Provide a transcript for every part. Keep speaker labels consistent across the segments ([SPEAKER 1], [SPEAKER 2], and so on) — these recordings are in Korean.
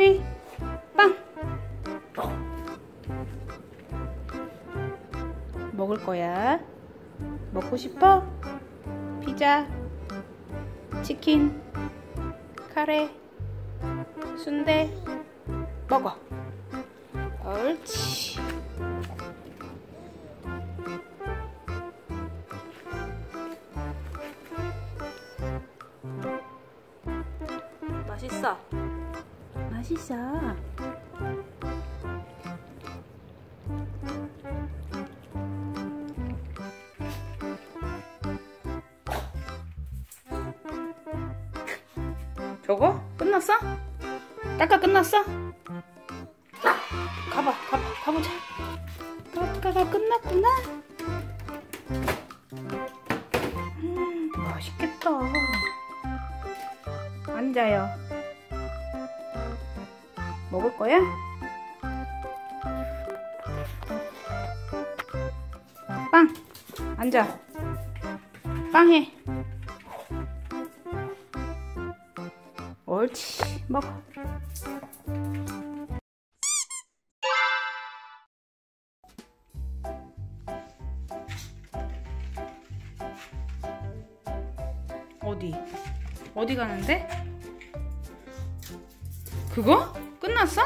[SPEAKER 1] 꽁이 빵. 먹을 거야. 먹고 싶어? 피자 치킨 카레 순대. 먹어. 옳지. 맛있어 맛있어 저거? 끝났어? 깎아 끝났어? 가봐 가봐 가보자 깎아가 끝났구나 음 맛있겠다 앉아요 먹을 거야? 빵 앉아 빵 해 옳지 먹어 어디? 어디 가는데? 그거? 끝났어?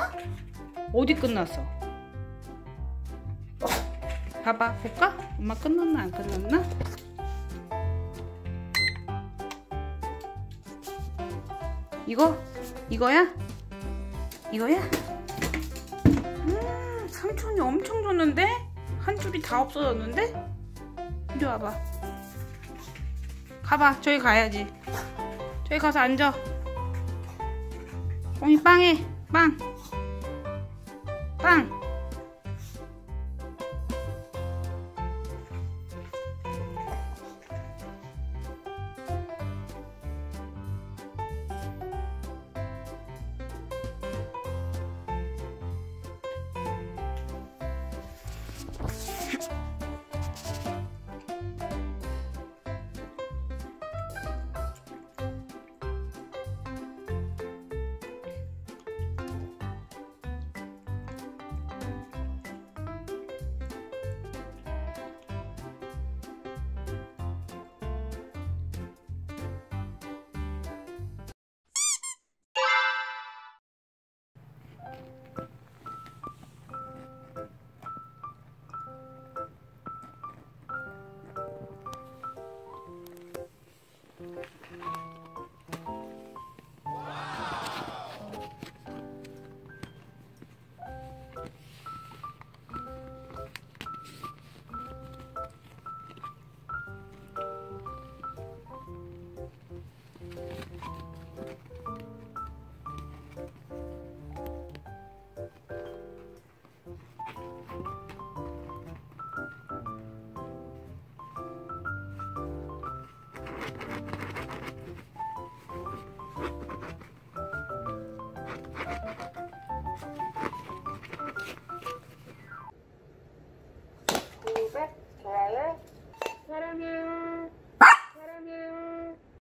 [SPEAKER 1] 어디 끝났어? 봐봐 볼까? 엄마 끝났나 안 끝났나? 이거? 이거야? 이거야? 음 삼촌이 엄청 줬는데? 한 줄이 다 없어졌는데? 이리 와봐 가봐 저기 가야지 저기 가서 앉아 꽁이 빵해 빵빵